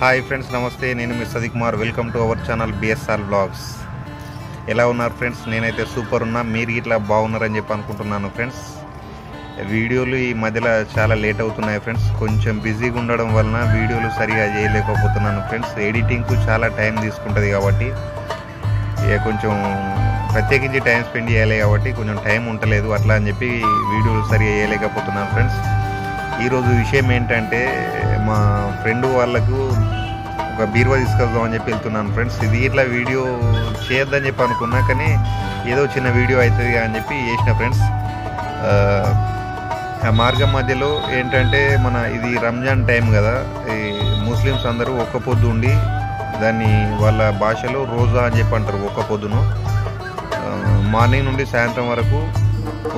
Hi friends నమస్తే. నేను మీ Sadi Kumar. Welcome to our channel BSR blogs ఎలా ఉన్నారు ఫ్రెండ్స్? నేనైతే సూపర్ ఉన్నా. మీరు ఇట్లా బాగున్నారని చెప్పి అనుకుంటున్నాను ఫ్రెండ్స్. వీడియోలు ఈ మధ్యలో చాలా లేట్ అవుతున్నాయి ఫ్రెండ్స్. కొంచెం బిజీగా ఉండడం వలన వీడియోలు సరిగా చేయలేకపోతున్నాను ఫ్రెండ్స్. ఎడిటింగ్కు చాలా టైం తీసుకుంటుంది కాబట్టి ఇక కొంచెం ప్రత్యేకించి టైం స్పెండ్ చేయాలి కాబట్టి కొంచెం టైం ఉండలేదు అట్లా అని చెప్పి వీడియోలు సరిగా చేయలేకపోతున్నాను ఫ్రెండ్స్. ఈరోజు విషయం ఏంటంటే మా ఫ్రెండ్ వాళ్ళకు ఒక బీరువా తీసుకొద్దామని చెప్పి వెళ్తున్నాను ఫ్రెండ్స్. ఇది ఇట్లా వీడియో చేయొద్దని చెప్పి అనుకున్నా కానీ ఏదో చిన్న వీడియో అవుతుంది అని చెప్పి చేసిన ఫ్రెండ్స్. ఆ, మార్గం మధ్యలో ఏంటంటే మన ఇది రంజాన్ టైం కదా ఈ ముస్లిమ్స్ అందరూ ఒక్క పొద్దు ఉండి దాన్ని వాళ్ళ భాషలో రోజా అని చెప్పి అంటారు ఒక్క పొద్దును. మార్నింగ్ నుండి సాయంత్రం వరకు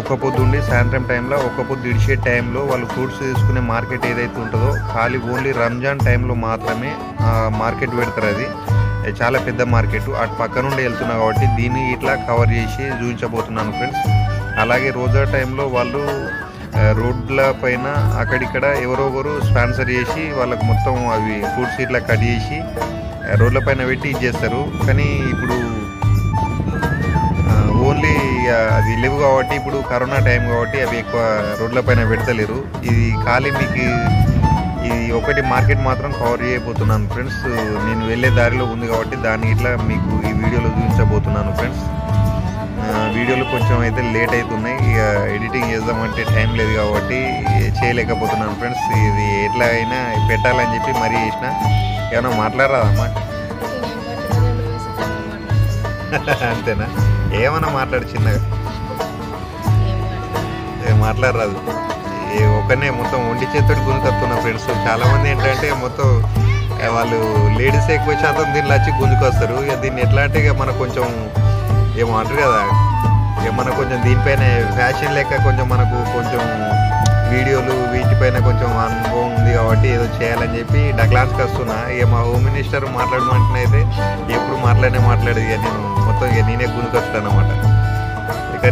ఒక్క పొద్దు ఉండి సాయంత్రం టైంలో ఒక్క పొద్దు ఇడిచే టైంలో వాళ్ళు ఫ్రూట్స్ తీసుకునే మార్కెట్ ఏదైతే ఉంటుందో ఖాళీ ఓన్లీ రంజాన్ టైంలో మాత్రమే ఆ మార్కెట్ పెడతారు అది. చాలా పెద్ద మార్కెట్. అటు పక్క నుండి వెళ్తున్నా కాబట్టి దీన్ని ఇట్లా కవర్ చేసి చూపించబోతున్నాను ఫ్రెండ్స్ అలాగే రోజా టైంలో వాళ్ళు రోడ్ల పైన అక్కడిక్కడ ఎవరొకరు స్పాన్సర్ చేసి వాళ్ళకి మొత్తం అవి ఫ్రూట్స్ ఇట్లా కట్ చేసి రోడ్ల పైన పెట్టి ఇచ్చేస్తారు కానీ ఇప్పుడు ఓన్లీ అది లేవు కాబట్టి ఇప్పుడు కరోనా టైం కాబట్టి అవి ఎక్కువ రోడ్లపైన పెడతలేరు. ఇది ఖాళీ మీకు ఇది ఒకటి మార్కెట్ మాత్రం కవర్ చేయబోతున్నాను ఫ్రెండ్స్. నేను వెళ్ళే దారిలో ఉంది కాబట్టి దాన్ని ఇట్లా మీకు ఈ వీడియోలో చూపించబోతున్నాను ఫ్రెండ్స్. వీడియోలు కొంచెం అయితే లేట్ అవుతున్నాయి. ఇక ఎడిటింగ్ చేద్దామంటే టైం లేదు కాబట్టి చేయలేకపోతున్నాను ఫ్రెండ్స్. ఇది ఎట్లా అయినా పెట్టాలని చెప్పి మరీ చేసిన. ఏమైనా మాట్లాడరాదమ్మా? అంతేనా? ఏమన్నా మాట్లాడు చిన్నగా. ఏ మాట్లాడరాదు. ఏ ఒకనే మొత్తం ఒంటి చేతుడు గుంజుకొస్తున్న ఫ్రెండ్స్ చాలామంది ఏంటంటే మొత్తం వాళ్ళు లేడీస్ ఎక్కువ శాతం దీన్ని వచ్చి గుంజుకొస్తారు. ఇక దీన్ని ఎట్లా అంటే ఇక మనకు కొంచెం ఏమో అంటారు కదా ఇక మనకు కొంచెం దీనిపైన ఫ్యాషన్ లెక్క కొంచెం మనకు కొంచెం వీడియోలు వీటిపైన కొంచెం అనుభవం ఉంది కాబట్టి ఏదో చేయాలని చెప్పి డక్లాన్స్కి వస్తున్నా. ఇక మా హోమ్ మినిస్టర్ మాట్లాడమంటున్నైతే అయితే ఎప్పుడు మాట్లాడే మాట్లాడేది ఇక నేను. మొత్తం ఇక నేనే గుంజుకొస్తాను అనమాట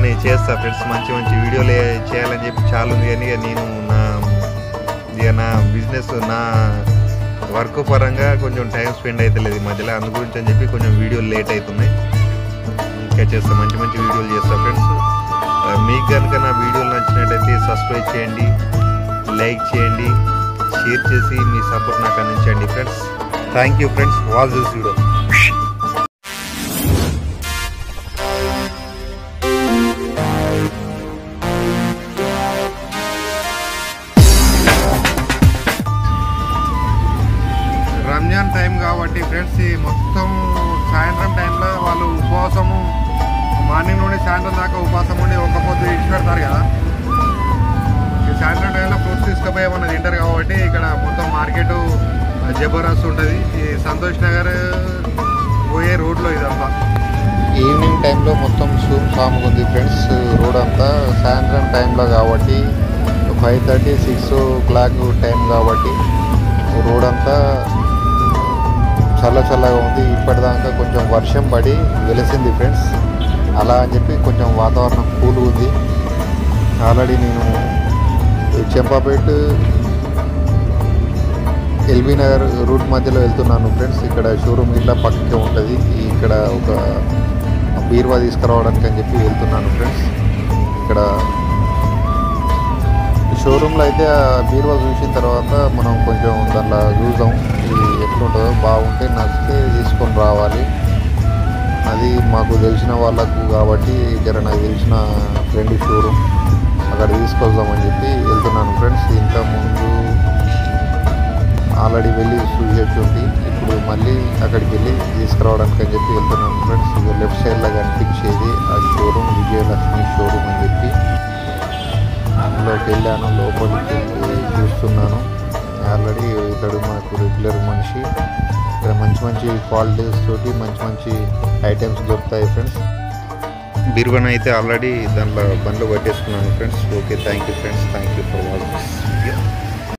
నేను చేస్తా ఫ్రెండ్స్ మంచి మంచి వీడియోలు చేయాలని చెప్పి చాలా ఉంది. కానీ ఇక నేను నా ఇక నా బిజినెస్ నా వర్క్ పరంగా కొంచెం టైం స్పెండ్ అవుతలేదు ఈ మధ్యలో. అందు గురించి అని చెప్పి కొంచెం వీడియోలు లేట్ అవుతున్నాయి ఇంకా చేస్తా మంచి మంచి వీడియోలు చేస్తా ఫ్రెండ్స్. మీకు కనుక నా వీడియోలు నచ్చినట్టయితే సబ్స్క్రైబ్ చేయండి లైక్ చేయండి షేర్ చేసి మీ సపోర్ట్ నాకు అందించండి friends thank you friends watch this video Ramzan time కాబట్టి ఫ్రెండ్స్ ఈ మొత్తం సాయంత్రం టైంలో వాళ్ళు ఉపవాసము మార్నింగ్ నుండి సాయంత్రం దాకా ఉపవాసం ఉండి ఒక పొద్దు ఇచ్చి పెడతారు కదా. ఈ సాయంత్రం టైంలో ఫ్రూట్స్ తీసుకుపోయి ఏమన్నా తింటారు కాబట్టి ఇక్కడ మొత్తం మార్కెట్ జబర్దస్త్ ఉంటుంది. ఈ సంతోష్ నగర్ పోయే రోడ్లో ఇదంతా. ఈవినింగ్ టైంలో మొత్తం సూమ్ సాముకుంది ఉంది ఫ్రెండ్స్ రోడ్ అంతా. సాయంత్రం టైంలో కాబట్టి five thirty six o'clock time కాబట్టి రోడ్ అంతా చల్ల చల్లగా ఉంది. ఇప్పటిదాకా కొంచెం వర్షం పడి వెలిసింది ఫ్రెండ్స్. అలా అని చెప్పి కొంచెం వాతావరణం కూల్ ఉంది. ఆల్రెడీ నేను ఈ చెంపాపేట ఎల్బీ నగర్ రూట్ మధ్యలో వెళ్తున్నాను ఫ్రెండ్స్. ఇక్కడ షోరూమ్ ఇట్లా పక్కకే ఉంటుంది. ఇక్కడ ఒక బీరువా తీసుకురావడానికి అని చెప్పి వెళ్తున్నాను ఫ్రెండ్స్. ఇక్కడ షోరూంలో అయితే ఆ బీరువా చూసిన తర్వాత మనం కొంచెం దాంట్లో చూద్దాం. ఇది ఎట్లుంటుందో బాగుంటే నచ్చితే తీసుకొని రావాలి. అది మాకు తెలిసిన వాళ్ళకు కాబట్టి జర నాకు తెలిసిన ఫ్రెండ్ షోరూమ్ అక్కడ తీసుకొద్దామని చెప్పి వెళ్తున్నాను ఫ్రెండ్స్ ఇంతకుముందు ఆల్రెడీ వెళ్ళి చూసేటువంటి ఇప్పుడు మళ్ళీ అక్కడికి వెళ్ళి తీసుకురావడానికి అని చెప్పి వెళ్తున్నాను ఫ్రెండ్స్ ఇది లెఫ్ట్ సైడ్లో కనిపించేది ఆ షోరూమ్ విజయలక్ష్మి షోరూమ్ అని చెప్పి. అందులోకి వెళ్ళాను లోపలికి చూస్తున్నాను. ఆల్రెడీ ఇతడు మనకు రెగ్యులర్ మనిషి. ఇక్కడ మంచి మంచి క్వాలిటీస్ తోటి మంచి మంచి ఐటమ్స్ దొరుకుతాయి ఫ్రెండ్స్ బిర్వన్ అయితే ఆల్రెడీ దాంట్లో బండ్లు పట్టేసుకున్నాను friends okay thank you friends thank you for watching